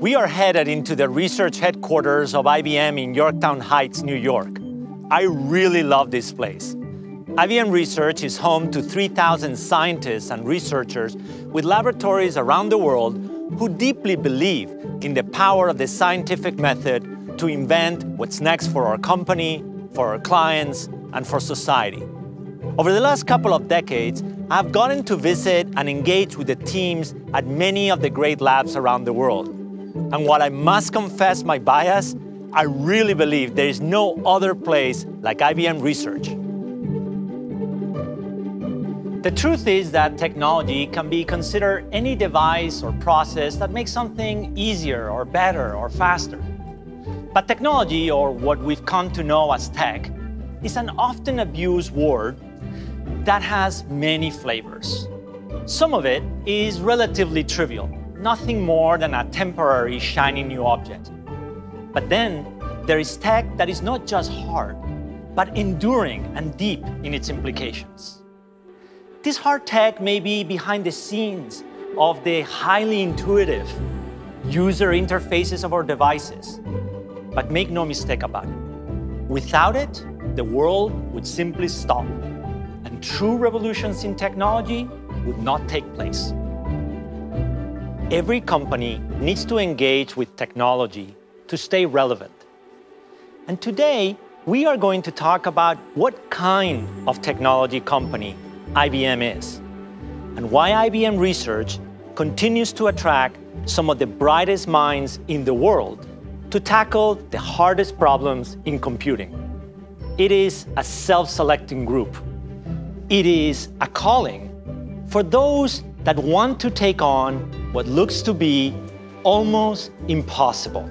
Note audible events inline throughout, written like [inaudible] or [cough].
We are headed into the research headquarters of IBM in Yorktown Heights, New York. I really love this place. IBM Research is home to 3,000 scientists and researchers with laboratories around the world who deeply believe in the power of the scientific method to invent what's next for our company, for our clients, and for society. Over the last couple of decades, I've gotten to visit and engage with the teams at many of the great labs around the world. And while I must confess my bias, I really believe there is no other place like IBM Research. The truth is that technology can be considered any device or process that makes something easier or better or faster. But technology, or what we've come to know as tech, is an often abused word that has many flavors. Some of it is relatively trivial, nothing more than a temporary shiny new object. But then there is tech that is not just hard, but enduring and deep in its implications. This hard tech may be behind the scenes of the highly intuitive user interfaces of our devices. But make no mistake about it. Without it, the world would simply stop, true revolutions in technology would not take place. Every company needs to engage with technology to stay relevant. And today, we are going to talk about what kind of technology company IBM is, and why IBM Research continues to attract some of the brightest minds in the world to tackle the hardest problems in computing. It is a self-selecting group. It is a calling for those that want to take on what looks to be almost impossible.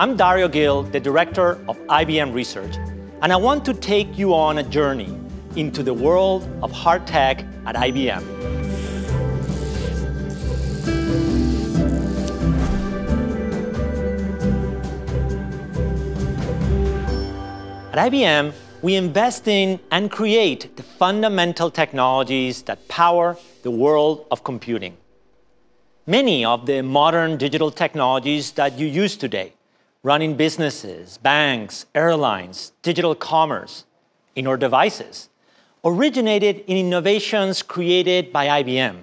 I'm Dario Gil, the director of IBM Research, and I want to take you on a journey into the world of hard tech at IBM. At IBM, we invest in and create the fundamental technologies that power the world of computing. Many of the modern digital technologies that you use today, running businesses, banks, airlines, digital commerce, in our devices, originated in innovations created by IBM,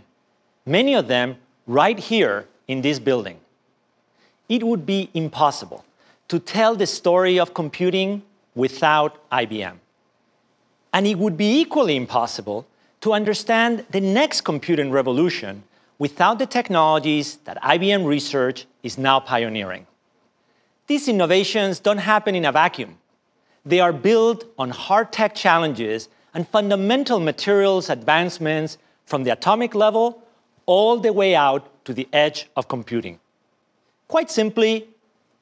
many of them right here in this building. It would be impossible to tell the story of computing without IBM. And it would be equally impossible to understand the next computing revolution without the technologies that IBM Research is now pioneering. These innovations don't happen in a vacuum. They are built on hard tech challenges and fundamental materials advancements from the atomic level all the way out to the edge of computing. Quite simply,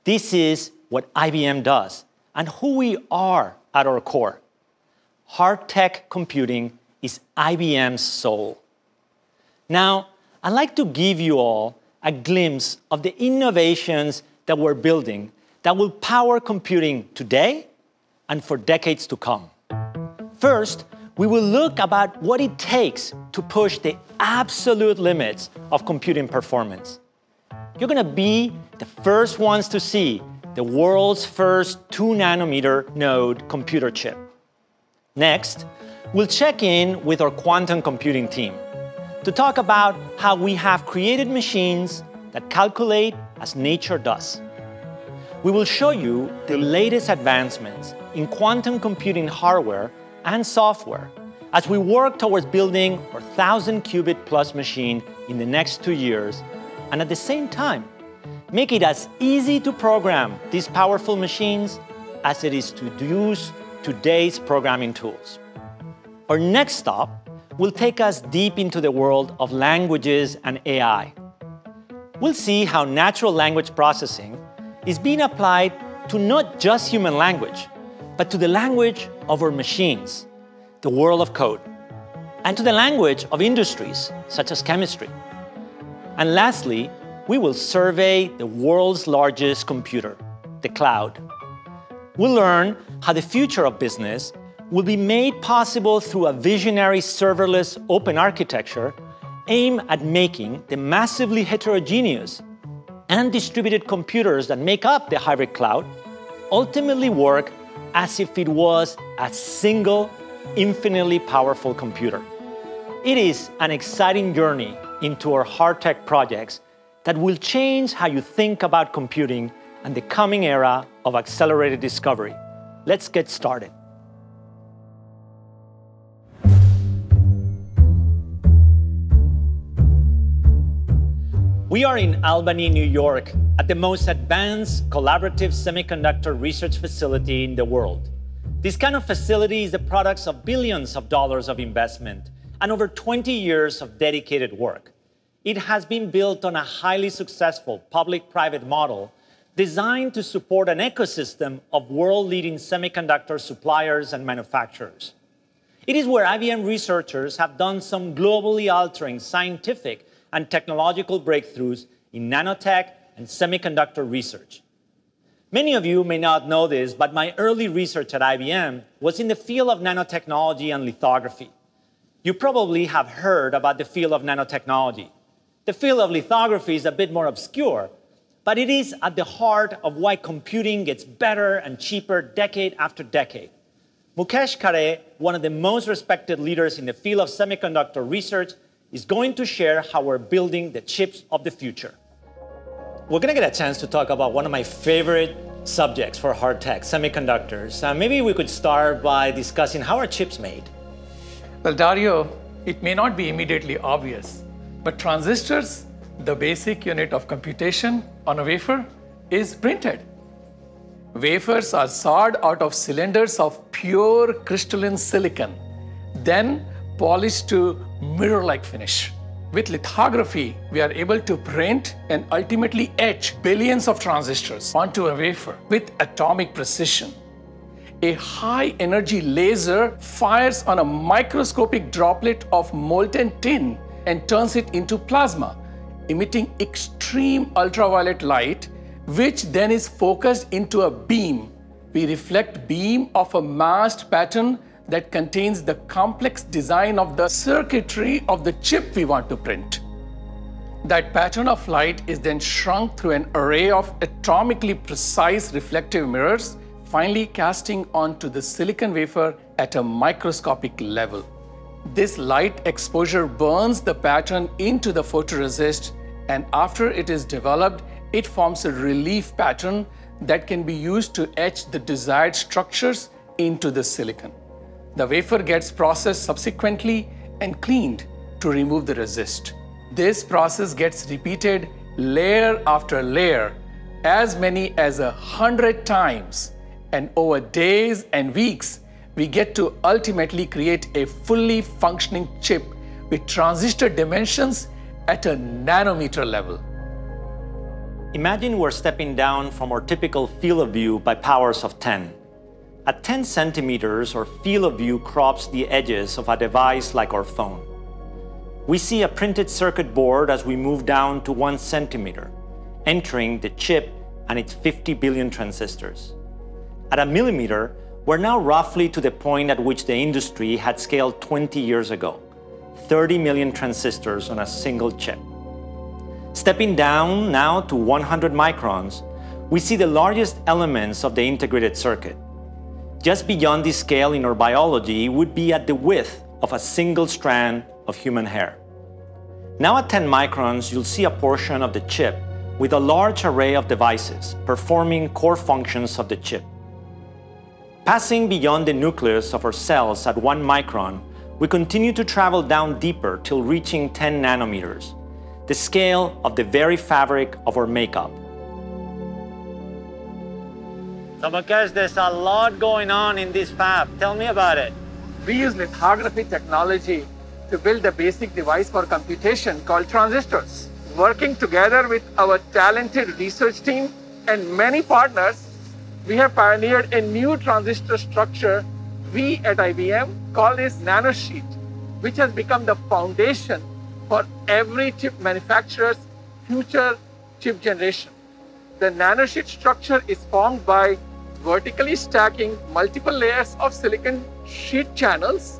this is what IBM does and who we are at our core. Hard tech computing is IBM's soul. Now, I'd like to give you all a glimpse of the innovations that we're building that will power computing today and for decades to come. First, we will look about what it takes to push the absolute limits of computing performance. You're to be the first ones to see the world's first 2 nanometer node computer chip. Next, we'll check in with our quantum computing team to talk about how we have created machines that calculate as nature does. We will show you the latest advancements in quantum computing hardware and software as we work towards building our 1,000 qubit plus machine in the next two years, and at the same time, make it as easy to program these powerful machines as it is to use today's programming tools. Our next stop will take us deep into the world of languages and AI. We'll see how natural language processing is being applied to not just human language, but to the language of our machines, the world of code, and to the language of industries such as chemistry. And lastly, we will survey the world's largest computer, the cloud. We'll learn how the future of business will be made possible through a visionary serverless open architecture aimed at making the massively heterogeneous and distributed computers that make up the hybrid cloud ultimately work as if it was a single, infinitely powerful computer. It is an exciting journey into our hard tech projects that will change how you think about computing and the coming era of accelerated discovery. Let's get started. We are in Albany, New York, at the most advanced collaborative semiconductor research facility in the world. This kind of facility is the products of billions of dollars of investment and over 20 years of dedicated work. It has been built on a highly successful public-private model designed to support an ecosystem of world-leading semiconductor suppliers and manufacturers. It is where IBM researchers have done some globally altering scientific and technological breakthroughs in nanotech and semiconductor research. Many of you may not know this, but my early research at IBM was in the field of nanotechnology and lithography. You probably have heard about the field of nanotechnology. The field of lithography is a bit more obscure, but it is at the heart of why computing gets better and cheaper decade after decade. Mukesh Khare, one of the most respected leaders in the field of semiconductor research, is going to share how we're building the chips of the future. We're going to get a chance to talk about one of my favorite subjects for hard tech, semiconductors. Uh, maybe we could start by discussing how are chips made? Well, Dario, it may not be immediately obvious, but transistors, the basic unit of computation on a wafer, is printed. Wafers are sawed out of cylinders of pure crystalline silicon, then polished to mirror-like finish. With lithography, we are able to print and ultimately etch billions of transistors onto a wafer with atomic precision. A high energy laser fires on a microscopic droplet of molten tin and turns it into plasma, emitting extreme ultraviolet light, which then is focused into a beam. We reflect beam of a masked pattern that contains the complex design of the circuitry of the chip we want to print. That pattern of light is then shrunk through an array of atomically precise reflective mirrors, finally casting onto the silicon wafer at a microscopic level. This light exposure burns the pattern into the photoresist, and after it is developed, it forms a relief pattern that can be used to etch the desired structures into the silicon. The wafer gets processed subsequently and cleaned to remove the resist. This process gets repeated layer after layer, as many as a hundred times. And over days and weeks, we get to ultimately create a fully functioning chip with transistor dimensions at a nanometer level. Imagine we're stepping down from our typical field of view by powers of 10. At 10 centimeters, our field of view crops the edges of a device like our phone. We see a printed circuit board as we move down to one centimeter, entering the chip and its 50 billion transistors. At a millimeter, we're now roughly to the point at which the industry had scaled 20 years ago, 30 million transistors on a single chip. Stepping down now to 100 microns, we see the largest elements of the integrated circuit, just beyond this scale in our biology would be at the width of a single strand of human hair. Now at 10 microns, you'll see a portion of the chip with a large array of devices performing core functions of the chip. Passing beyond the nucleus of our cells at 1 micron, we continue to travel down deeper till reaching 10 nanometers, the scale of the very fabric of our makeup. So Mukesh, there's a lot going on in this fab. Tell me about it. We use lithography technology to build a basic device for computation called transistors. Working together with our talented research team and many partners, we have pioneered a new transistor structure we at IBM call this nanosheet, which has become the foundation for every chip manufacturer's future chip generation. The nanosheet structure is formed by vertically stacking multiple layers of silicon sheet channels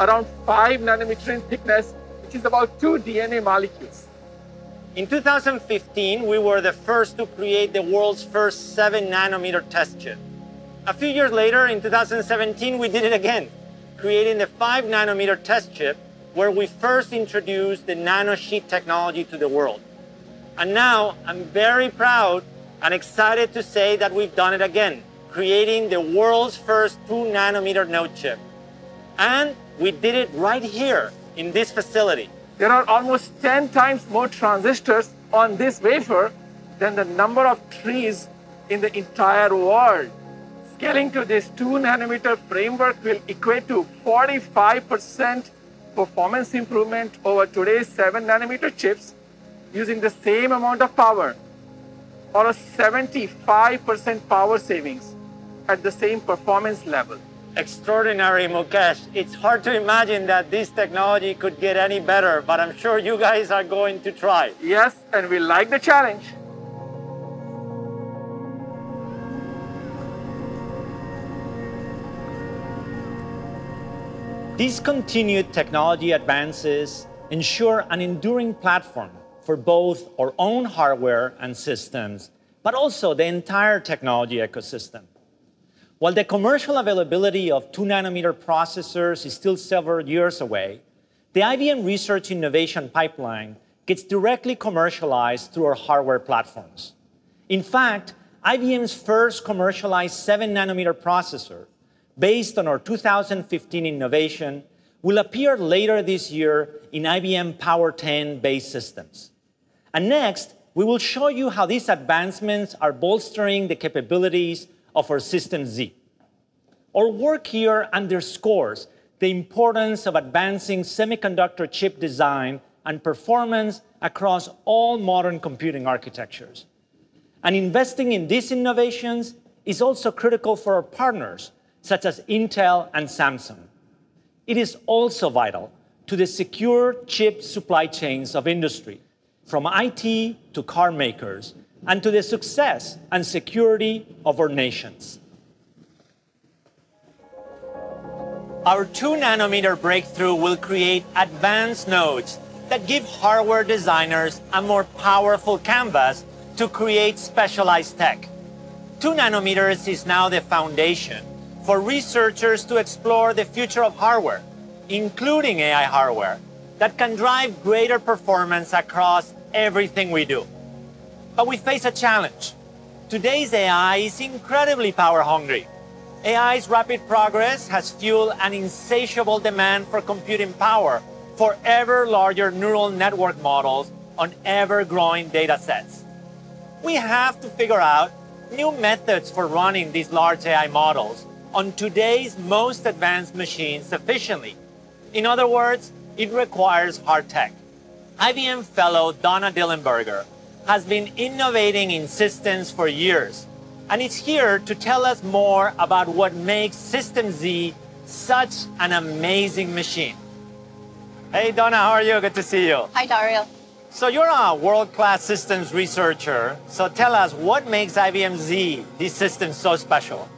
around 5 nanometer in thickness which is about two DNA molecules. In 2015, we were the first to create the world's first 7 nanometer test chip. A few years later, in 2017, we did it again, creating the 5 nanometer test chip where we first introduced the nanosheet technology to the world. And now I'm very proud and excited to say that we've done it again, creating the world's first 2 nanometer node chip. And we did it right here in this facility. There are almost 10 times more transistors on this wafer than the number of trees in the entire world. Scaling to this 2 nanometer framework will equate to 45% performance improvement over today's 7 nanometer chips using the same amount of power or a 75% power savings at the same performance level extraordinary, Mukesh. It's hard to imagine that this technology could get any better, but I'm sure you guys are going to try. Yes, and we like the challenge. These continued technology advances ensure an enduring platform for both our own hardware and systems, but also the entire technology ecosystem. While the commercial availability of 2 nanometer processors is still several years away, the IBM research innovation pipeline gets directly commercialized through our hardware platforms. In fact, IBM's first commercialized 7 nanometer processor, based on our 2015 innovation, will appear later this year in IBM Power 10 based systems. And next, we will show you how these advancements are bolstering the capabilities of our System Z. Our work here underscores the importance of advancing semiconductor chip design and performance across all modern computing architectures. And investing in these innovations is also critical for our partners, such as Intel and Samsung. It is also vital to the secure chip supply chains of industry, from IT to car makers, and to the success and security of our nations. Our 2 nanometer breakthrough will create advanced nodes that give hardware designers a more powerful canvas to create specialized tech. 2 nanometers is now the foundation for researchers to explore the future of hardware, including AI hardware, that can drive greater performance across everything we do. But we face a challenge. Today's AI is incredibly power hungry. AI's rapid progress has fueled an insatiable demand for computing power for ever larger neural network models on ever growing data sets. We have to figure out new methods for running these large AI models on today's most advanced machines efficiently. In other words, it requires hard tech. IBM fellow Donna Dillenberger has been innovating in systems for years, and it's here to tell us more about what makes System Z such an amazing machine. Hey, Donna, how are you? Good to see you. Hi, Dario. So you're a world-class systems researcher. So tell us, what makes IBM Z, these systems, so special?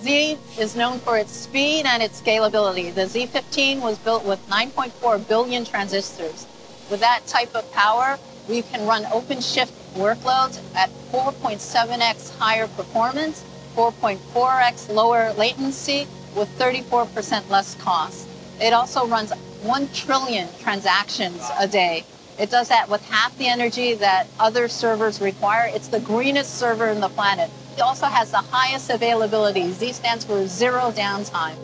Z is known for its speed and its scalability. The Z15 was built with 9.4 billion transistors. With that type of power, we can run OpenShift workloads at 4.7x higher performance, 4.4x lower latency, with 34% less cost. It also runs 1 trillion transactions a day. It does that with half the energy that other servers require. It's the greenest server in the planet. It also has the highest availability. Z stands for zero downtime.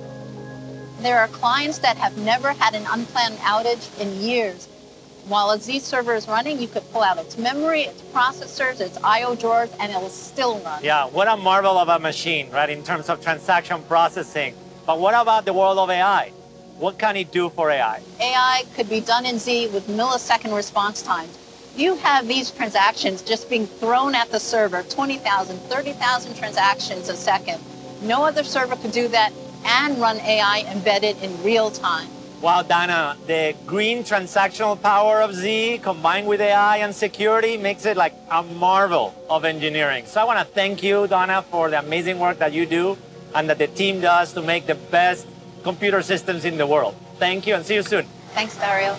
There are clients that have never had an unplanned outage in years while a Z server is running, you could pull out its memory, its processors, its I.O. drawers, and it will still run. Yeah, what a marvel of a machine, right, in terms of transaction processing. But what about the world of AI? What can it do for AI? AI could be done in Z with millisecond response times. You have these transactions just being thrown at the server, 20,000, 30,000 transactions a second. No other server could do that and run AI embedded in real time. Wow, Dana, the green transactional power of Z combined with AI and security makes it like a marvel of engineering. So I want to thank you, Donna, for the amazing work that you do and that the team does to make the best computer systems in the world. Thank you and see you soon. Thanks, Dario.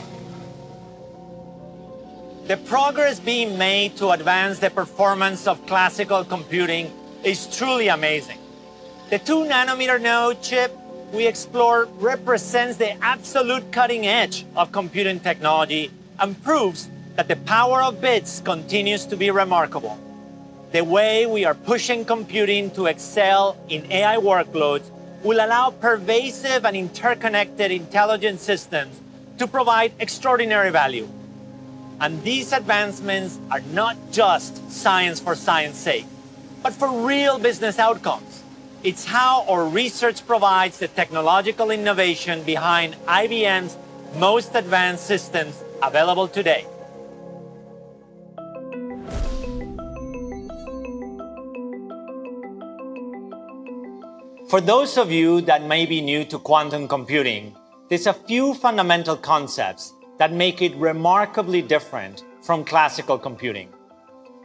The progress being made to advance the performance of classical computing is truly amazing. The two nanometer node chip we explore represents the absolute cutting edge of computing technology and proves that the power of bits continues to be remarkable. The way we are pushing computing to excel in AI workloads will allow pervasive and interconnected intelligent systems to provide extraordinary value. And these advancements are not just science for science sake, but for real business outcomes. It's how our research provides the technological innovation behind IBM's most advanced systems available today. For those of you that may be new to quantum computing, there's a few fundamental concepts that make it remarkably different from classical computing.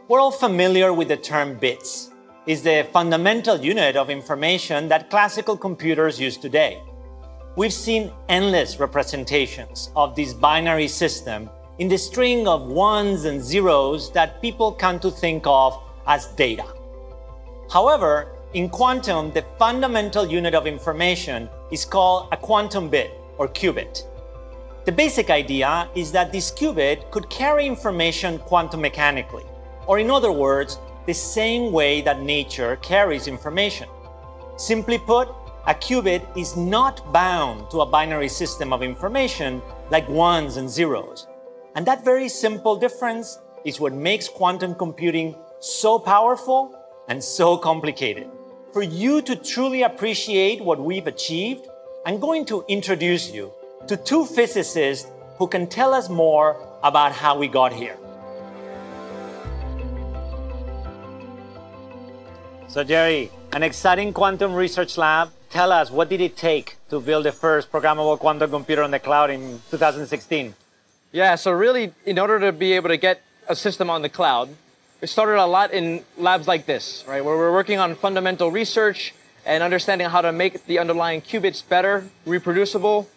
We're all familiar with the term bits. It's the fundamental unit of information that classical computers use today. We've seen endless representations of this binary system in the string of ones and zeros that people come to think of as data. However, in quantum, the fundamental unit of information is called a quantum bit or qubit. The basic idea is that this qubit could carry information quantum mechanically, or in other words, the same way that nature carries information. Simply put, a qubit is not bound to a binary system of information like ones and zeros. And that very simple difference is what makes quantum computing so powerful and so complicated for you to truly appreciate what we've achieved, I'm going to introduce you to two physicists who can tell us more about how we got here. So Jerry, an exciting quantum research lab. Tell us, what did it take to build the first programmable quantum computer on the cloud in 2016? Yeah, so really, in order to be able to get a system on the cloud, we started a lot in labs like this, right, where we're working on fundamental research and understanding how to make the underlying qubits better, reproducible,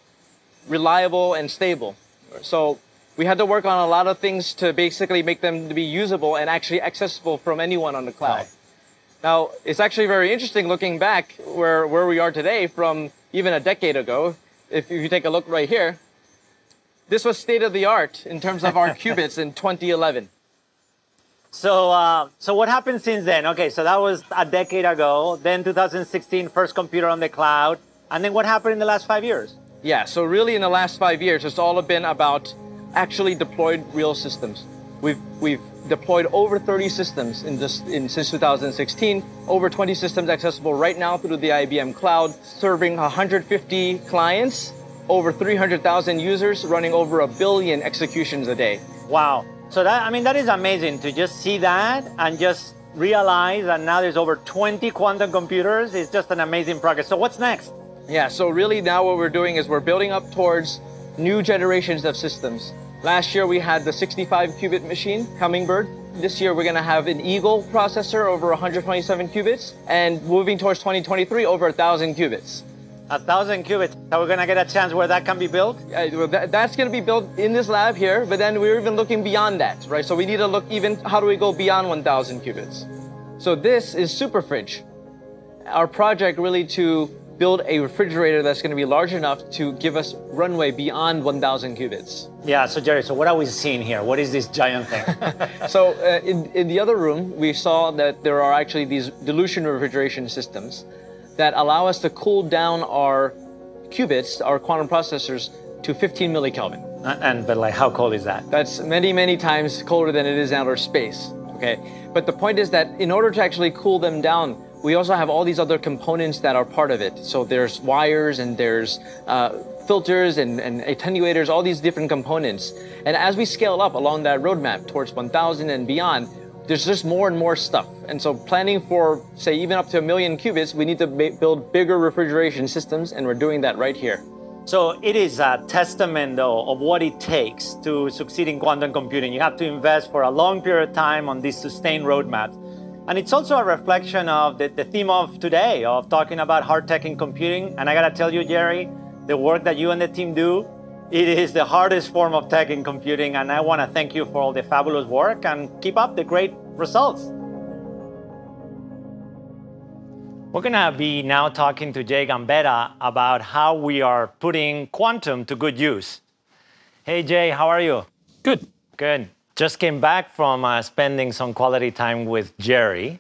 reliable, and stable. So we had to work on a lot of things to basically make them to be usable and actually accessible from anyone on the cloud. Right. Now, it's actually very interesting looking back where, where we are today from even a decade ago. If you take a look right here, this was state of the art in terms of our [laughs] qubits in 2011. So, uh, so what happened since then? Okay, so that was a decade ago. Then 2016, first computer on the cloud. And then what happened in the last five years? Yeah, so really in the last five years, it's all been about actually deployed real systems. We've, we've deployed over 30 systems in this, in, since 2016, over 20 systems accessible right now through the IBM cloud, serving 150 clients, over 300,000 users, running over a billion executions a day. Wow. So that, I mean, that is amazing to just see that and just realize that now there's over 20 quantum computers. It's just an amazing progress. So what's next? Yeah, so really now what we're doing is we're building up towards new generations of systems. Last year we had the 65 qubit machine, Hummingbird. This year we're going to have an Eagle processor over 127 qubits and moving towards 2023 over 1,000 qubits a thousand qubits. Are we going to get a chance where that can be built? Uh, well, that, that's going to be built in this lab here, but then we're even looking beyond that, right? So we need to look even, how do we go beyond 1,000 qubits? So this is SuperFridge. Our project really to build a refrigerator that's going to be large enough to give us runway beyond 1,000 qubits. Yeah, so Jerry, so what are we seeing here? What is this giant thing? [laughs] so uh, in, in the other room, we saw that there are actually these dilution refrigeration systems that allow us to cool down our qubits, our quantum processors, to 15 millikelvin. Uh, and but like, how cold is that? That's many, many times colder than it is in outer space. Okay, but the point is that in order to actually cool them down, we also have all these other components that are part of it. So there's wires and there's uh, filters and, and, attenuators, all these different components. And as we scale up along that roadmap towards 1000 and beyond, there's just more and more stuff. And so planning for, say, even up to a million qubits, we need to build bigger refrigeration systems, and we're doing that right here. So it is a testament, though, of what it takes to succeed in quantum computing. You have to invest for a long period of time on these sustained roadmaps. And it's also a reflection of the, the theme of today, of talking about hard tech in computing. And I gotta tell you, Jerry, the work that you and the team do It is the hardest form of tech in computing, and I want to thank you for all the fabulous work and keep up the great results. We're going to be now talking to Jay Gambetta about how we are putting quantum to good use. Hey, Jay, how are you? Good. Good. Just came back from uh, spending some quality time with Jerry,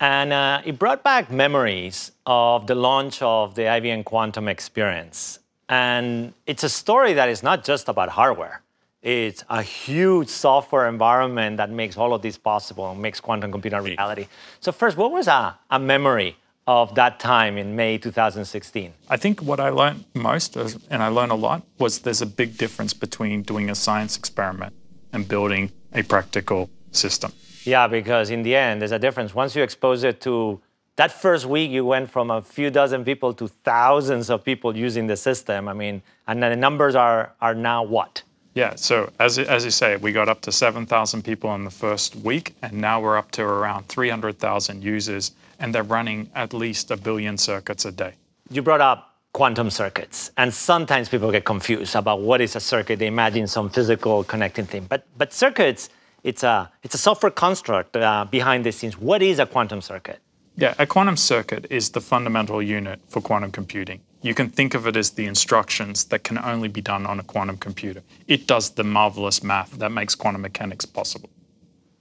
and uh, it brought back memories of the launch of the IBM Quantum experience. And it's a story that is not just about hardware. It's a huge software environment that makes all of this possible and makes quantum computing a reality. So first, what was a, a memory of that time in May 2016? I think what I learned most, and I learned a lot, was there's a big difference between doing a science experiment and building a practical system. Yeah, because in the end, there's a difference. Once you expose it to that first week, you went from a few dozen people to thousands of people using the system. I mean, and the numbers are, are now what? Yeah, so as, as you say, we got up to 7,000 people in the first week, and now we're up to around 300,000 users, and they're running at least a billion circuits a day. You brought up quantum circuits, and sometimes people get confused about what is a circuit. They imagine some physical connecting thing, but, but circuits, it's a, it's a software construct uh, behind the scenes. What is a quantum circuit? Yeah, a quantum circuit is the fundamental unit for quantum computing. You can think of it as the instructions that can only be done on a quantum computer. It does the marvelous math that makes quantum mechanics possible.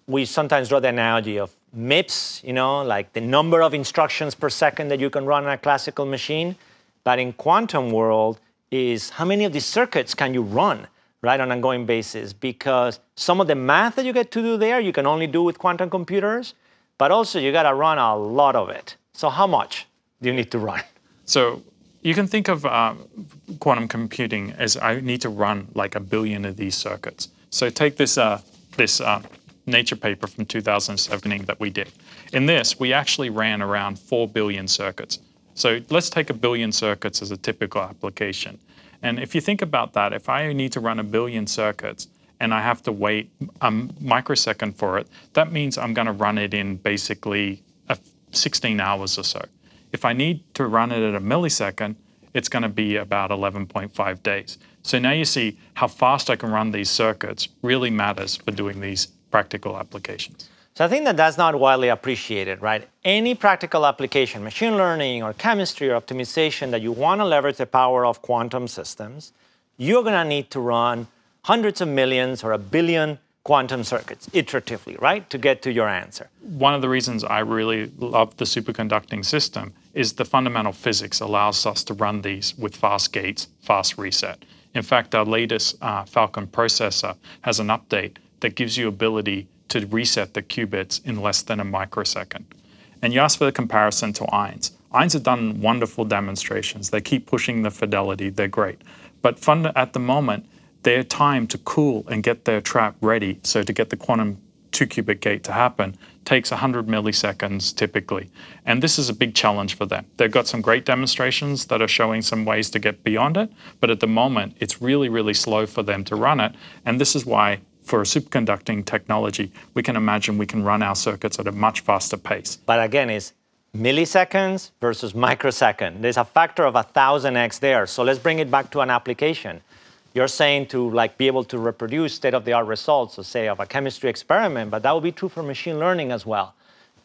We sometimes draw the analogy of MIPS, you know, like the number of instructions per second that you can run on a classical machine. But in quantum world is how many of these circuits can you run, right, on an ongoing basis? Because some of the math that you get to do there, you can only do with quantum computers but also you got to run a lot of it. So how much do you need to run? So you can think of uh, quantum computing as I need to run like a billion of these circuits. So take this uh, this uh, Nature paper from 2017 that we did. In this, we actually ran around 4 billion circuits. So let's take a billion circuits as a typical application. And if you think about that, if I need to run a billion circuits, and I have to wait a microsecond for it, that means I'm going to run it in basically 16 hours or so. If I need to run it at a millisecond, it's going to be about 11.5 days. So now you see how fast I can run these circuits really matters for doing these practical applications. So I think that that's not widely appreciated, right? Any practical application, machine learning or chemistry or optimization that you want to leverage the power of quantum systems, you're going to need to run hundreds of millions or a billion quantum circuits iteratively, right, to get to your answer. One of the reasons I really love the superconducting system is the fundamental physics allows us to run these with fast gates, fast reset. In fact, our latest uh, Falcon processor has an update that gives you ability to reset the qubits in less than a microsecond. And you asked for the comparison to ions. Ions have done wonderful demonstrations. They keep pushing the fidelity. They're great. But at the moment, their time to cool and get their trap ready, so to get the quantum two qubit gate to happen, takes 100 milliseconds typically. And this is a big challenge for them. They've got some great demonstrations that are showing some ways to get beyond it, but at the moment, it's really, really slow for them to run it. And this is why, for a superconducting technology, we can imagine we can run our circuits at a much faster pace. But again, it's milliseconds versus microsecond. There's a factor of a thousand x there. So let's bring it back to an application you're saying to like be able to reproduce state-of-the-art results, so say of a chemistry experiment, but that would be true for machine learning as well.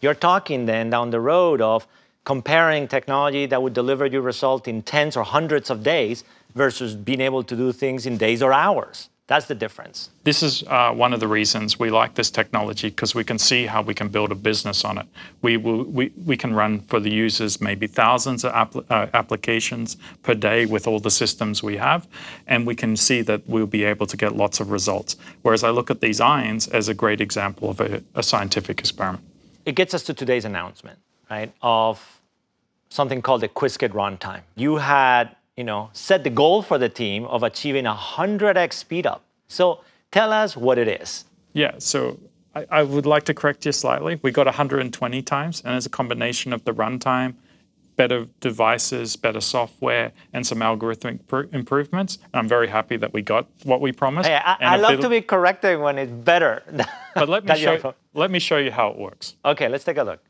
You're talking then down the road of comparing technology that would deliver you result in tens or hundreds of days versus being able to do things in days or hours. That's the difference. This is uh, one of the reasons we like this technology because we can see how we can build a business on it. We, will, we, we can run for the users maybe thousands of apl uh, applications per day with all the systems we have, and we can see that we'll be able to get lots of results. Whereas I look at these ions as a great example of a, a scientific experiment. It gets us to today's announcement, right, of something called the Qiskit runtime. You had you know, set the goal for the team of achieving a 100x speed up. So tell us what it is. Yeah, so I, I, would like to correct you slightly. We got 120 times, and it's a combination of the runtime, better devices, better software, and some algorithmic pr- improvements. I'm very happy that we got what we promised. Hey, I, I love to be corrected when it's better. [laughs] but let me, show, let me show you how it works. Okay, let's take a look.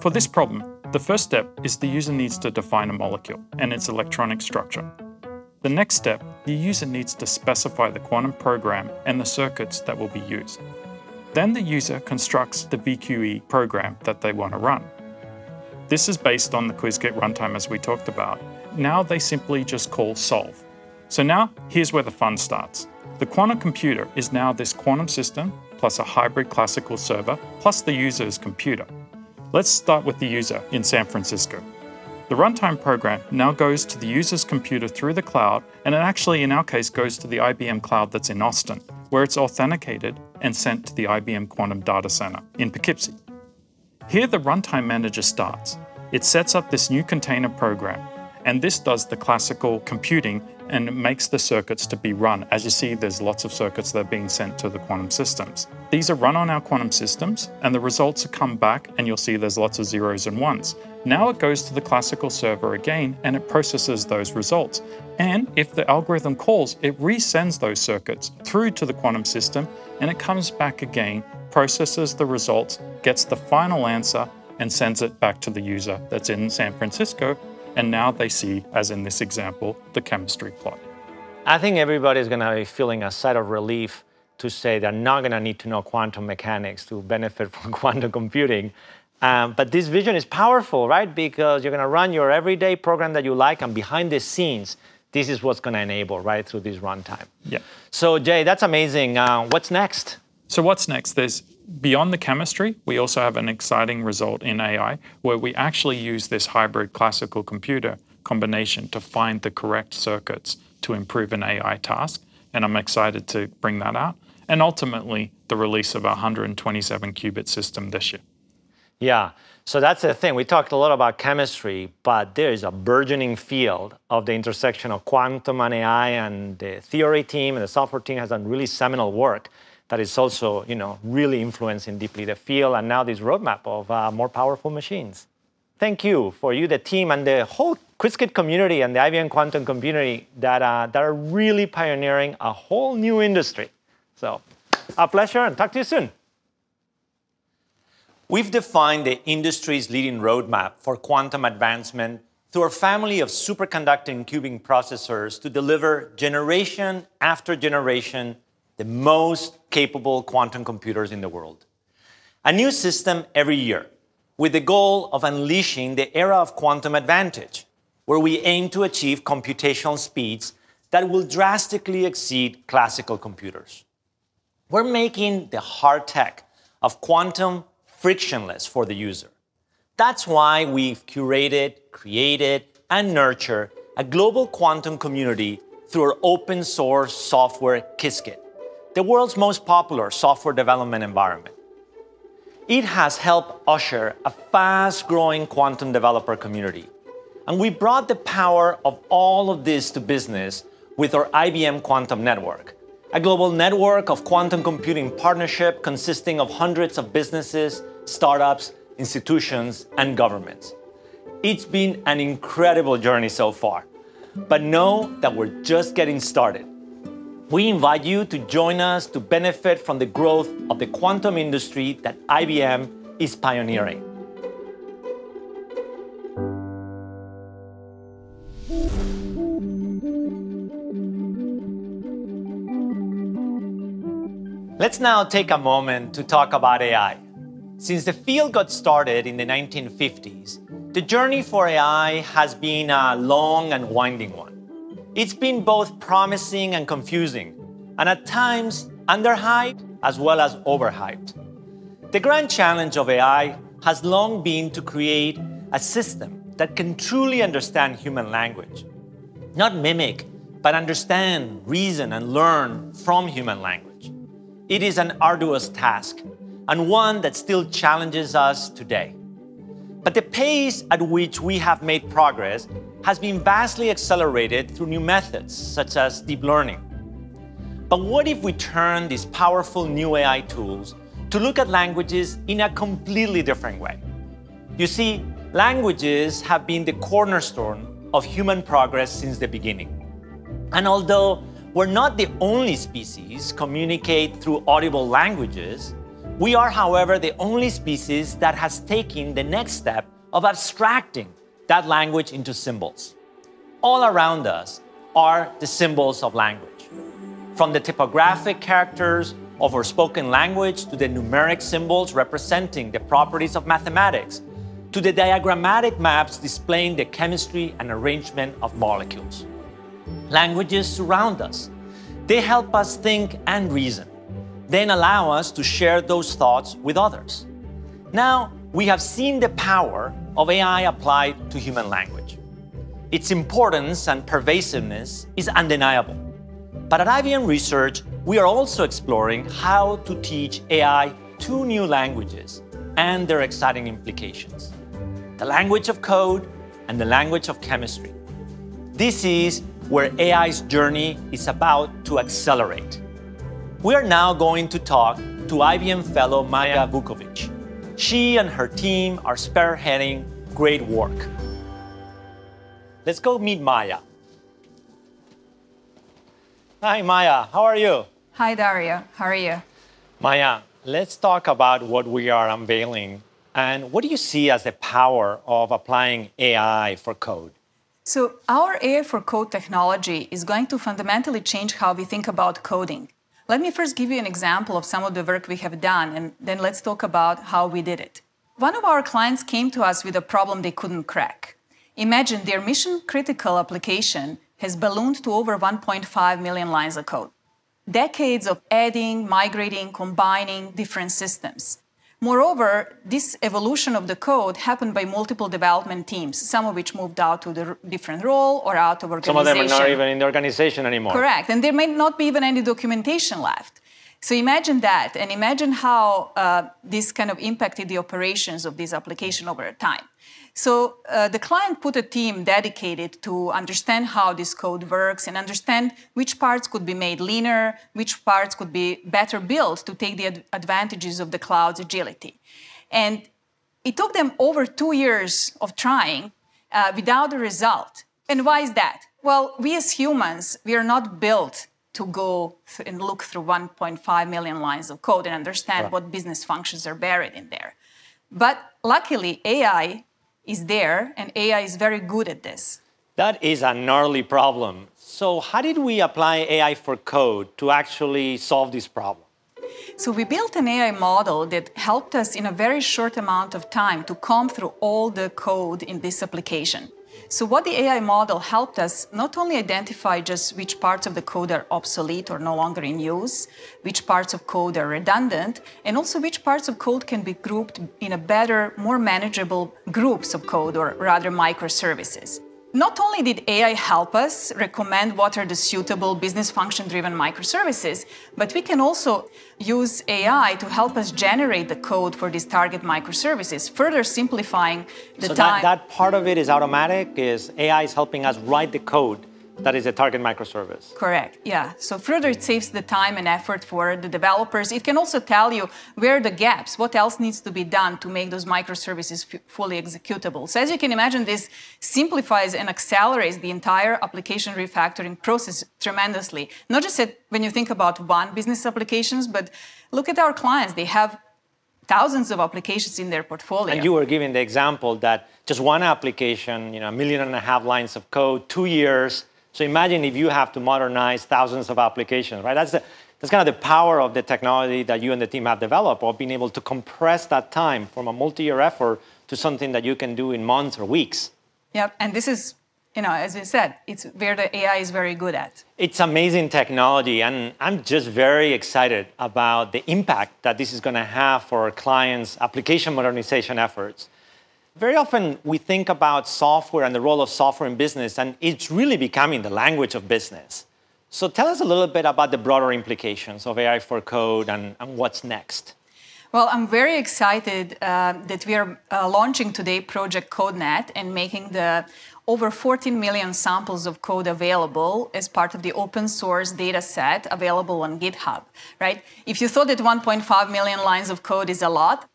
For this problem, the first step is the user needs to define a molecule and its electronic structure. The next step, the user needs to specify the quantum program and the circuits that will be used. Then the user constructs the VQE program that they want to run. This is based on the Qiskit runtime as we talked about. Now they simply just call solve. So now, here's where the fun starts. The quantum computer is now this quantum system plus a hybrid classical server plus the user's computer. Let's start with the user in San Francisco. The runtime program now goes to the user's computer through the cloud, and it actually, in our case, goes to the IBM cloud that's in Austin, where it's authenticated and sent to the IBM Quantum Data Center in Poughkeepsie. Here, the runtime manager starts. It sets up this new container program, and this does the classical computing and makes the circuits to be run. As you see, there's lots of circuits that are being sent to the quantum systems. These are run on our quantum systems, and the results come back, and you'll see there's lots of zeros and ones. Now it goes to the classical server again, and it processes those results. And if the algorithm calls, it resends those circuits through to the quantum system, and it comes back again, processes the results, gets the final answer, and sends it back to the user that's in San Francisco and now they see, as in this example, the chemistry plot. I think everybody's going to be feeling a sigh of relief to say they're not going to need to know quantum mechanics to benefit [laughs] from quantum computing. Um, but this vision is powerful, right? Because you're going to run your everyday program that you like, and behind the scenes, this is what's going to enable right through this runtime. Yeah. So Jay, that's amazing. Uh, what's next? So what's next? There's beyond the chemistry, we also have an exciting result in AI where we actually use this hybrid classical computer combination to find the correct circuits to improve an AI task. And I'm excited to bring that out. And ultimately, the release of our 127 qubit system this year. Yeah, so that's the thing. We talked a lot about chemistry, but there is a burgeoning field of the intersection of quantum and AI, and the theory team and the software team has done really seminal work that is also you know, really influencing deeply the field and now this roadmap of uh, more powerful machines. Thank you for you, the team, and the whole Qiskit community and the IBM quantum community that, uh, that are really pioneering a whole new industry. So, a pleasure, and talk to you soon. We've defined the industry's leading roadmap for quantum advancement through our family of superconducting qubit processors to deliver generation after generation the most capable quantum computers in the world. A new system every year with the goal of unleashing the era of quantum advantage, where we aim to achieve computational speeds that will drastically exceed classical computers. We're making the hard tech of quantum frictionless for the user. That's why we've curated, created, and nurtured a global quantum community through our open source software Qiskit the world's most popular software development environment. It has helped usher a fast growing quantum developer community. And we brought the power of all of this to business with our IBM Quantum Network, a global network of quantum computing partnership consisting of hundreds of businesses, startups, institutions, and governments. It's been an incredible journey so far, but know that we're just getting started. We invite you to join us to benefit from the growth of the quantum industry that IBM is pioneering. Let's now take a moment to talk about AI. Since the field got started in the 1950s, the journey for AI has been a long and winding one. It's been both promising and confusing, and at times underhyped as well as overhyped. The grand challenge of AI has long been to create a system that can truly understand human language. Not mimic, but understand, reason, and learn from human language. It is an arduous task, and one that still challenges us today. But the pace at which we have made progress has been vastly accelerated through new methods, such as deep learning. But what if we turn these powerful new AI tools to look at languages in a completely different way? You see, languages have been the cornerstone of human progress since the beginning. And although we're not the only species communicate through audible languages, we are, however, the only species that has taken the next step of abstracting that language into symbols. All around us, are the symbols of language. From the typographic characters of our spoken language to the numeric symbols representing the properties of mathematics to the diagrammatic maps displaying the chemistry and arrangement of molecules. Languages surround us. They help us think and reason, then allow us to share those thoughts with others. Now, we have seen the power of AI applied to human language. Its importance and pervasiveness is undeniable. But at IBM Research, we are also exploring how to teach AI two new languages and their exciting implications the language of code and the language of chemistry. This is where AI's journey is about to accelerate. We are now going to talk to IBM fellow Maja Vukovic. She and her team are spearheading great work. Let's go meet Maja. Hi, Maja. How are you? Hi, Dario. How are you? Maja, let's talk about what we are unveiling. And what do you see as the power of applying AI for code? So, our AI for code technology is going to fundamentally change how we think about coding. Let me first give you an example of some of the work we have done, and then let's talk about how we did it. One of our clients came to us with a problem they couldn't crack. Imagine their mission critical application has ballooned to over 1.5 million lines of code. Decades of adding, migrating, combining different systems. Moreover, this evolution of the code happened by multiple development teams, some of which moved out to the different role or out of organization. Some of them are not even in the organization anymore. Correct, and there may not be even any documentation left. So imagine that, and imagine how uh, this kind of impacted the operations of this application over time. So uh, the client put a team dedicated to understand how this code works and understand which parts could be made leaner, which parts could be better built to take the ad- advantages of the cloud's agility. And it took them over two years of trying uh, without a result. And why is that? Well, we as humans, we are not built to go and look through 1.5 million lines of code and understand right. what business functions are buried in there. But luckily, AI is there, and AI is very good at this. That is a gnarly problem. So, how did we apply AI for code to actually solve this problem? So, we built an AI model that helped us in a very short amount of time to comb through all the code in this application. So what the AI model helped us not only identify just which parts of the code are obsolete or no longer in use, which parts of code are redundant, and also which parts of code can be grouped in a better, more manageable groups of code or rather microservices. Not only did AI help us recommend what are the suitable business function driven microservices, but we can also use AI to help us generate the code for these target microservices, further simplifying the so time. That, that part of it is automatic, is AI is helping us write the code that is a target microservice. Correct, yeah. So further it saves the time and effort for the developers. It can also tell you where the gaps, what else needs to be done to make those microservices fully executable. So as you can imagine, this simplifies and accelerates the entire application refactoring process tremendously. Not just at, when you think about one business applications, but look at our clients. They have thousands of applications in their portfolio. And you were giving the example that just one application, you know, a million and a half lines of code, two years, so imagine if you have to modernize thousands of applications, right? That's, the, that's kind of the power of the technology that you and the team have developed, or being able to compress that time from a multi-year effort to something that you can do in months or weeks. Yep, and this is, you know, as you said, it's where the AI is very good at. It's amazing technology, and I'm just very excited about the impact that this is going to have for our clients' application modernization efforts. Very often we think about software and the role of software in business, and it's really becoming the language of business. So tell us a little bit about the broader implications of AI for code and, and what's next. Well, I'm very excited uh, that we are uh, launching today Project CodeNet and making the over 14 million samples of code available as part of the open source data set available on GitHub, right? If you thought that 1.5 million lines of code is a lot,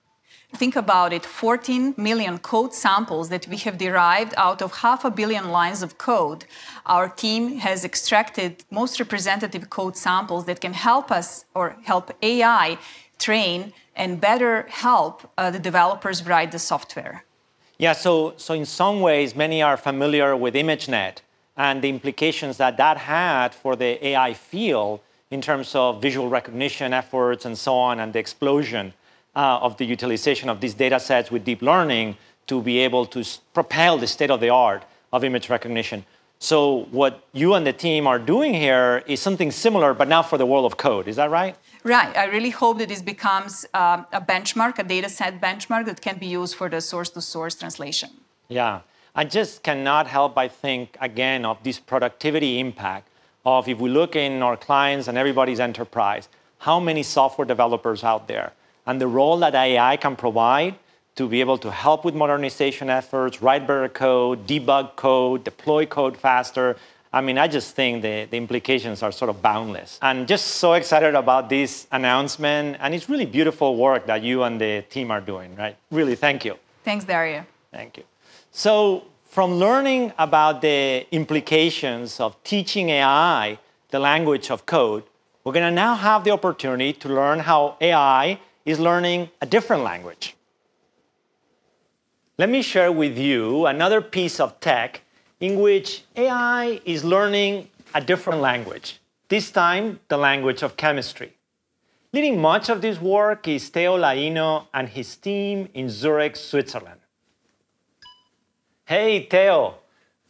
Think about it 14 million code samples that we have derived out of half a billion lines of code. Our team has extracted most representative code samples that can help us or help AI train and better help uh, the developers write the software. Yeah, so, so in some ways, many are familiar with ImageNet and the implications that that had for the AI field in terms of visual recognition efforts and so on, and the explosion uh, of the utilization of these data sets with deep learning to be able to propel the state of the art of image recognition. So what you and the team are doing here is something similar, but now for the world of code. Is that right? Right. I really hope that this becomes um, a benchmark, a data set benchmark that can be used for the source-to-source translation. Yeah. I just cannot help but think again of this productivity impact of if we look in our clients and everybody's enterprise, how many software developers out there, and the role that AI can provide to be able to help with modernization efforts, write better code, debug code, deploy code faster. I mean, I just think the, the implications are sort of boundless. And just so excited about this announcement. And it's really beautiful work that you and the team are doing, right? Really, thank you. Thanks, Dario. Thank you. So, from learning about the implications of teaching AI the language of code, we're going to now have the opportunity to learn how AI is learning a different language. Let me share with you another piece of tech in which AI is learning a different language, this time the language of chemistry. Leading much of this work is Teo Laino and his team in Zurich, Switzerland. Hey, Theo,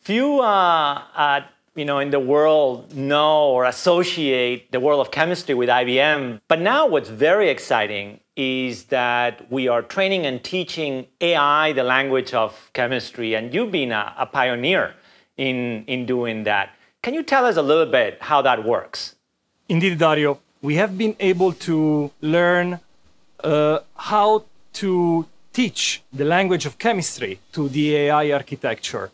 few uh, uh, you know, in the world know or associate the world of chemistry with IBM. But now what's very exciting is that we are training and teaching AI the language of chemistry, and you've been a, a pioneer in, in doing that. Can you tell us a little bit how that works? Indeed, Dario. We have been able to learn uh, how to teach the language of chemistry to the AI architecture.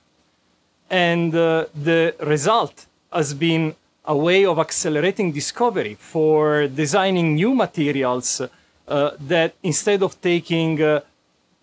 And uh, the result has been a way of accelerating discovery for designing new materials uh, that instead of taking uh,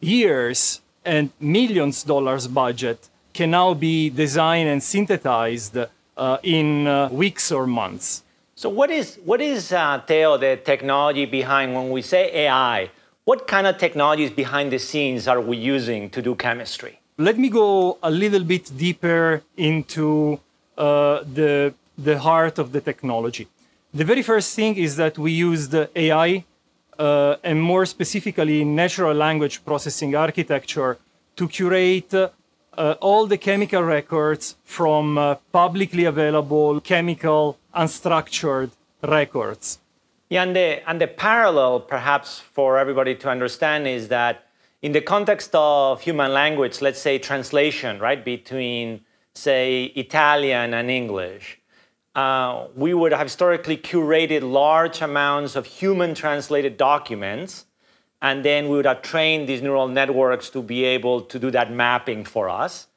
years and millions dollars budget can now be designed and synthesized uh, in uh, weeks or months. So what is, what is uh, Teo, the technology behind when we say AI? What kind of technologies behind the scenes are we using to do chemistry? Let me go a little bit deeper into uh, the, the heart of the technology. The very first thing is that we used AI uh, and more specifically natural language processing architecture to curate uh, all the chemical records from uh, publicly available chemical unstructured records. Yeah, and the, and the parallel, perhaps for everybody to understand, is that in the context of human language, let's say translation, right, between, say, Italian and English, uh, we would have historically curated large amounts of human translated documents, and then we would have trained these neural networks to be able to do that mapping for us.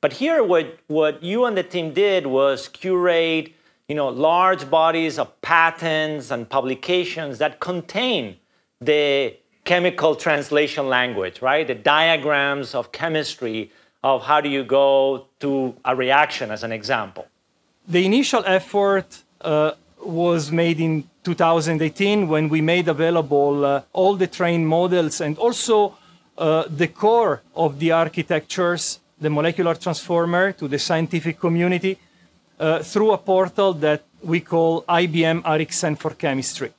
But here, what, what you and the team did was curate you know, large bodies of patents and publications that contain the chemical translation language, right? The diagrams of chemistry of how do you go to a reaction, as an example the initial effort uh, was made in 2018 when we made available uh, all the trained models and also uh, the core of the architectures, the molecular transformer, to the scientific community uh, through a portal that we call IBM RxN for Chemistry.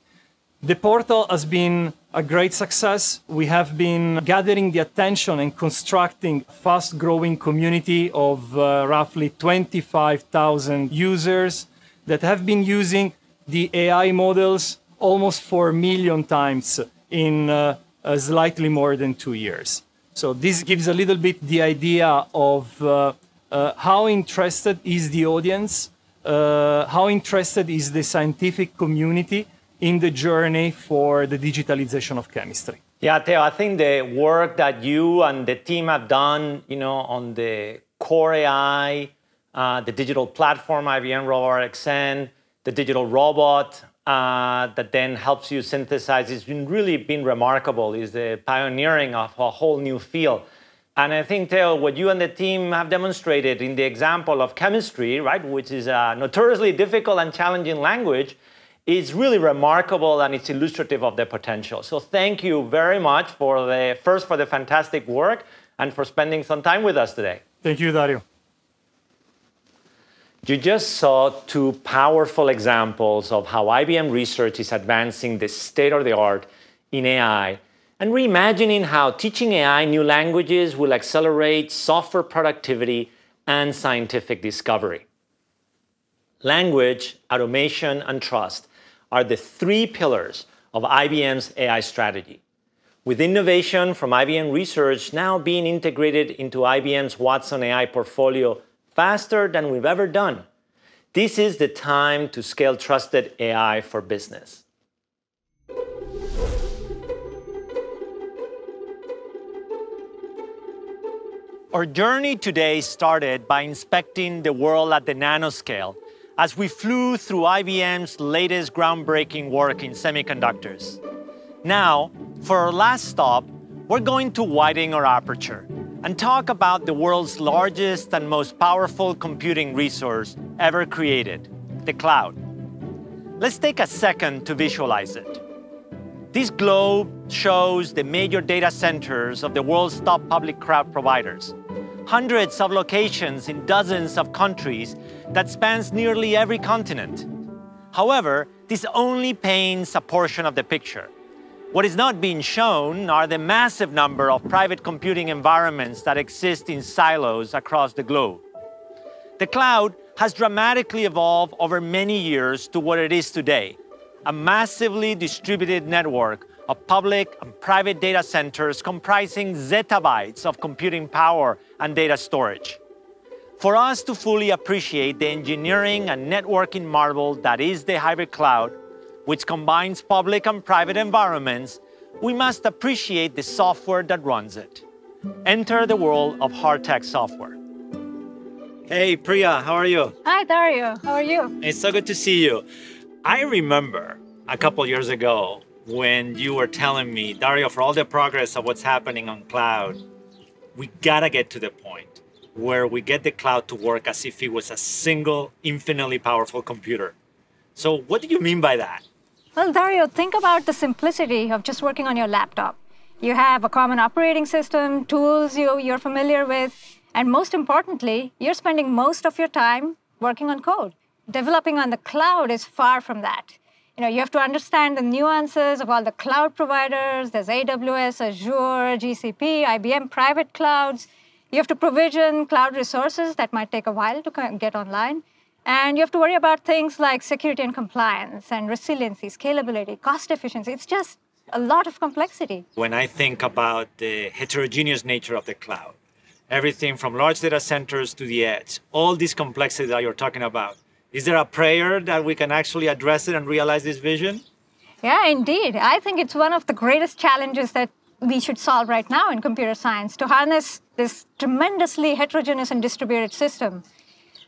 The portal has been a great success. We have been gathering the attention and constructing fast growing community of uh, roughly 25,000 users that have been using the AI models almost 4 million times in uh, uh, slightly more than two years. So this gives a little bit the idea of uh, uh, how interested is the audience, uh, how interested is the scientific community in the journey for the digitalization of chemistry. Yeah, Teo, I think the work that you and the team have done, you know, on the core AI, uh, the digital platform IBM RoboRxN, the digital robot uh, that then helps you synthesize, has been really been remarkable. Is the pioneering of a whole new field. And I think, Teo, what you and the team have demonstrated in the example of chemistry, right, which is a notoriously difficult and challenging language, is really remarkable and it's illustrative of the potential. So thank you very much for the first for the fantastic work and for spending some time with us today. Thank you, Dario. You just saw two powerful examples of how IBM Research is advancing the state of the art in AI and reimagining how teaching AI new languages will accelerate software productivity and scientific discovery. Language, automation, and trust are the three pillars of IBM's AI strategy. With innovation from IBM Research now being integrated into IBM's Watson AI portfolio faster than we've ever done, this is the time to scale trusted AI for business. Our journey today started by inspecting the world at the nanoscale as we flew through IBM's latest groundbreaking work in semiconductors. Now, for our last stop, we're going to widen our aperture and talk about the world's largest and most powerful computing resource ever created, the cloud. Let's take a second to visualize it. This globe shows the major data centers of the world's top public cloud providers. Hundreds of locations in dozens of countries that spans nearly every continent. However, this only paints a portion of the picture. What is not being shown are the massive number of private computing environments that exist in silos across the globe. The cloud has dramatically evolved over many years to what it is today, a massively distributed network of public and private data centers comprising zettabytes of computing power and data storage. For us to fully appreciate the engineering and networking marvel that is the hybrid cloud, which combines public and private environments, we must appreciate the software that runs it. Enter the world of hard tech software. Hey, Priya, how are you? Hi, Dario. How are you? It's so good to see you. I remember a couple years ago when you were telling me, Dario, for all the progress of what's happening on cloud, we gotta get to the point where we get the cloud to work as if it was a single, infinitely powerful computer. So, what do you mean by that? Well, Dario, think about the simplicity of just working on your laptop. You have a common operating system, tools you, you're familiar with, and most importantly, you're spending most of your time working on code. Developing on the cloud is far from that. You know, you have to understand the nuances of all the cloud providers. There's AWS, Azure, GCP, IBM private clouds. You have to provision cloud resources that might take a while to get online. And you have to worry about things like security and compliance and resiliency, scalability, cost efficiency. It's just a lot of complexity. When I think about the heterogeneous nature of the cloud, everything from large data centers to the edge, all this complexity that you're talking about, is there a prayer that we can actually address it and realize this vision? Yeah, indeed. I think it's one of the greatest challenges that we should solve right now in computer science to harness this tremendously heterogeneous and distributed system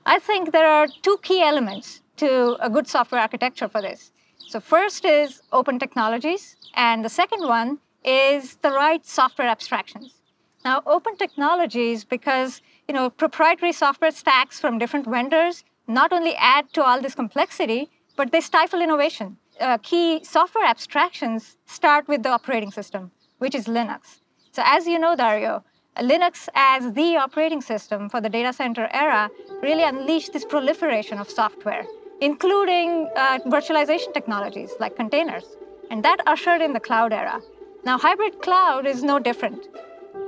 I think there are two key elements to a good software architecture for this. So first is open technologies, and the second one is the right software abstractions. Now, open technologies, because you know proprietary software stacks from different vendors not only add to all this complexity, but they stifle innovation. Uh, key software abstractions start with the operating system, which is Linux. So as you know, Dario, Linux as the operating system for the data center era really unleashed this proliferation of software, including uh, virtualization technologies like containers. And that ushered in the cloud era. Now, hybrid cloud is no different.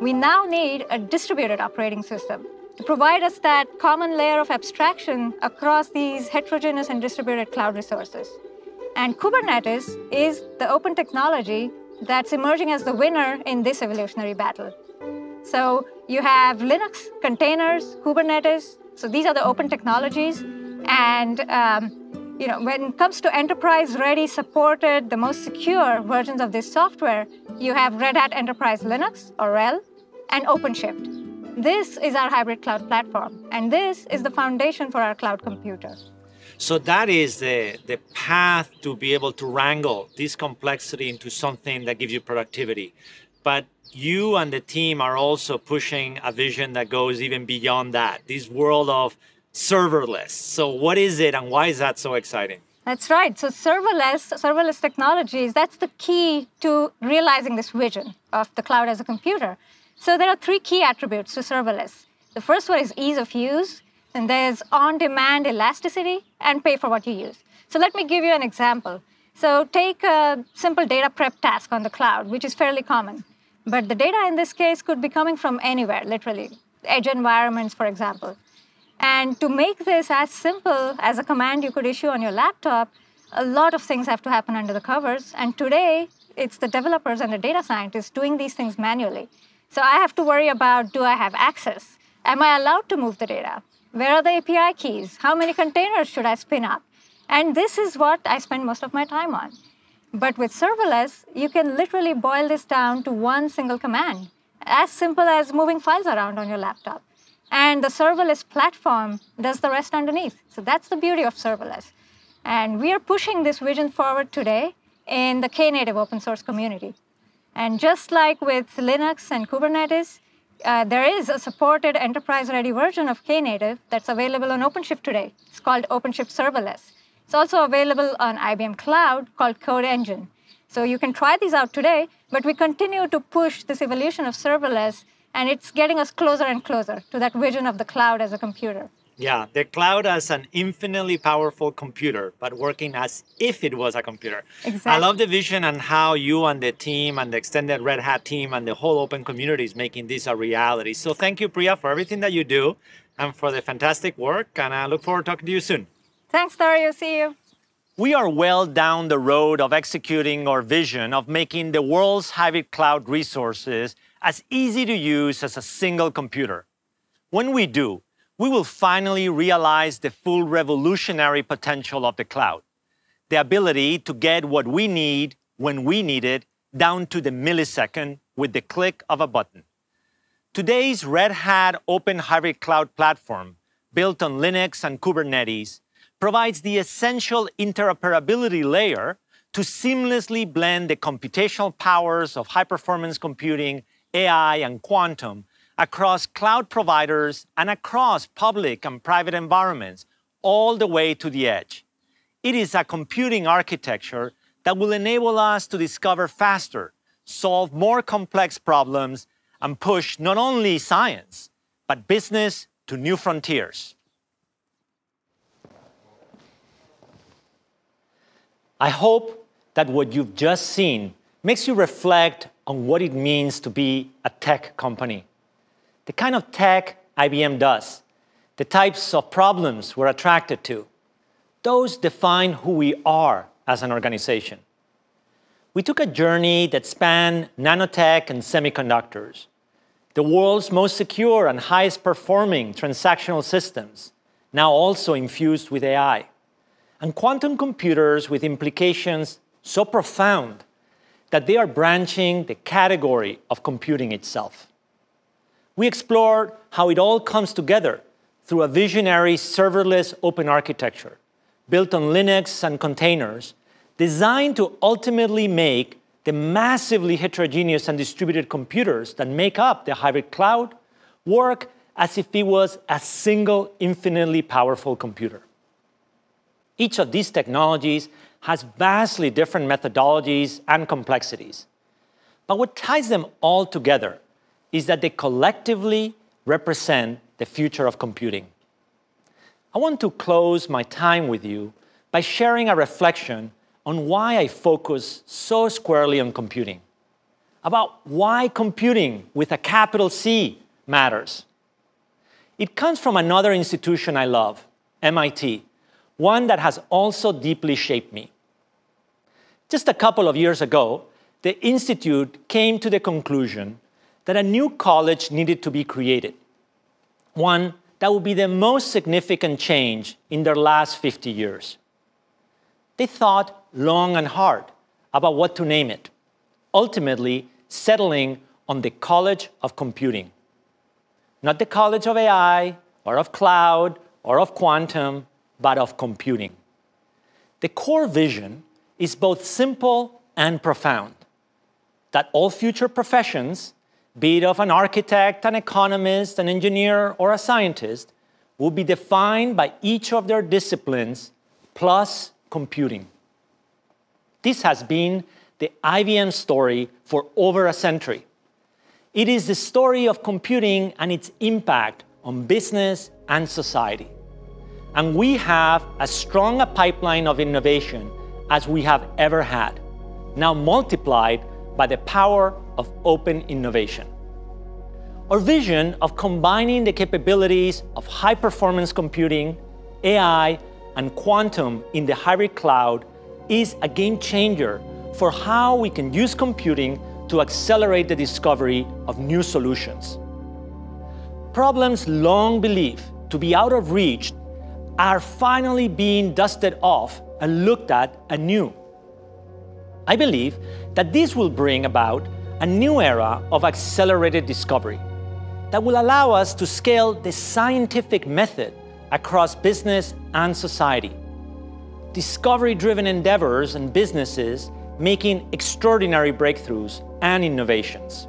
We now need a distributed operating system provide us that common layer of abstraction across these heterogeneous and distributed cloud resources. And Kubernetes is the open technology that's emerging as the winner in this evolutionary battle. So you have Linux, containers, Kubernetes. So these are the open technologies. And um, you know, when it comes to enterprise-ready, supported, the most secure versions of this software, you have Red Hat Enterprise Linux, or RHEL, and OpenShift. This is our hybrid cloud platform, and this is the foundation for our cloud computer. So that is the, the path to be able to wrangle this complexity into something that gives you productivity. But you and the team are also pushing a vision that goes even beyond that, this world of serverless. So, what is it and why is that so exciting? That's right. So, serverless, serverless technologies, that's the key to realizing this vision of the cloud as a computer. So, there are three key attributes to serverless. The first one is ease of use. and there's on-demand elasticity and pay for what you use. So let me give you an example. So take a simple data prep task on the cloud, which is fairly common. But the data in this case could be coming from anywhere, literally, edge environments, for example. And to make this as simple as a command you could issue on your laptop, a lot of things have to happen under the covers. And today, it's the developers and the data scientists doing these things manually. So I have to worry about do I have access? Am I allowed to move the data? Where are the API keys? How many containers should I spin up? And this is what I spend most of my time on. But with serverless, you can literally boil this down to one single command, as simple as moving files around on your laptop. And the serverless platform does the rest underneath. So that's the beauty of serverless. And we are pushing this vision forward today in the Knative open source community. And just like with Linux and Kubernetes, uh, there is a supported enterprise-ready version of Knative that's available on OpenShift today. It's called OpenShift Serverless. It's also available on IBM Cloud called Code Engine. So you can try these out today, but we continue to push this evolution of serverless, and it's getting us closer and closer to that vision of the cloud as a computer. Yeah, the cloud as an infinitely powerful computer, but working as if it was a computer. Exactly. I love the vision and how you and the team and the extended Red Hat team and the whole open community is making this a reality. So thank you, Priya, for everything that you do and for the fantastic work. And I look forward to talking to you soon. Thanks, Dario. See you. We are well down the road of executing our vision of making the world's hybrid cloud resources as easy to use as a single computer. When we do, we will finally realize the full revolutionary potential of the cloud. The ability to get what we need when we need it down to the millisecond with the click of a button. Today's Red Hat Open Hybrid Cloud Platform, built on Linux and Kubernetes, provides the essential interoperability layer to seamlessly blend the computational powers of high-performance computing, AI, and quantum across cloud providers and across public and private environments, all the way to the edge. It is a computing architecture that will enable us to discover faster, solve more complex problems, and push not only science, but business to new frontiers. I hope that what you've just seen makes you reflect on what it means to be a tech company the kind of tech IBM does, the types of problems we're attracted to, those define who we are as an organization. We took a journey that spanned nanotech and semiconductors, the world's most secure and highest performing transactional systems, now also infused with AI, and quantum computers with implications so profound that they are branching the category of computing itself. We explored how it all comes together through a visionary serverless open architecture built on Linux and containers designed to ultimately make the massively heterogeneous and distributed computers that make up the hybrid cloud work as if it was a single infinitely powerful computer. Each of these technologies has vastly different methodologies and complexities. But what ties them all together is that they collectively represent the future of computing. I want to close my time with you by sharing a reflection on why I focus so squarely on computing, about why computing with a capital C matters. It comes from another institution I love, MIT, one that has also deeply shaped me. Just a couple of years ago, the Institute came to the conclusion that a new college needed to be created, one that would be the most significant change in their last 50 years. They thought long and hard about what to name it, ultimately settling on the College of Computing. Not the College of AI, or of cloud, or of quantum, but of computing. The core vision is both simple and profound that all future professions be it of an architect, an economist, an engineer, or a scientist, will be defined by each of their disciplines plus computing. This has been the IBM story for over a century. It is the story of computing and its impact on business and society. And we have as strong a pipeline of innovation as we have ever had, now multiplied by the power of open innovation. Our vision of combining the capabilities of high performance computing, AI, and quantum in the hybrid cloud is a game changer for how we can use computing to accelerate the discovery of new solutions. Problems long believed to be out of reach are finally being dusted off and looked at anew. I believe that this will bring about a new era of accelerated discovery that will allow us to scale the scientific method across business and society. Discovery driven endeavors and businesses making extraordinary breakthroughs and innovations.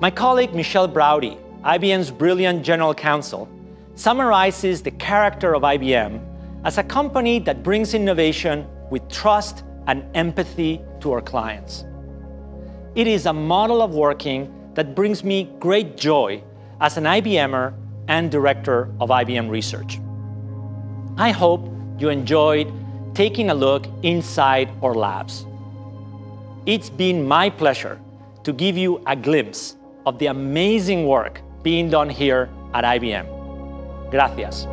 My colleague Michelle Browdy, IBM's brilliant general counsel, summarizes the character of IBM as a company that brings innovation with trust and empathy to our clients. It is a model of working that brings me great joy as an IBMer and director of IBM Research. I hope you enjoyed taking a look inside our labs. It's been my pleasure to give you a glimpse of the amazing work being done here at IBM. Gracias.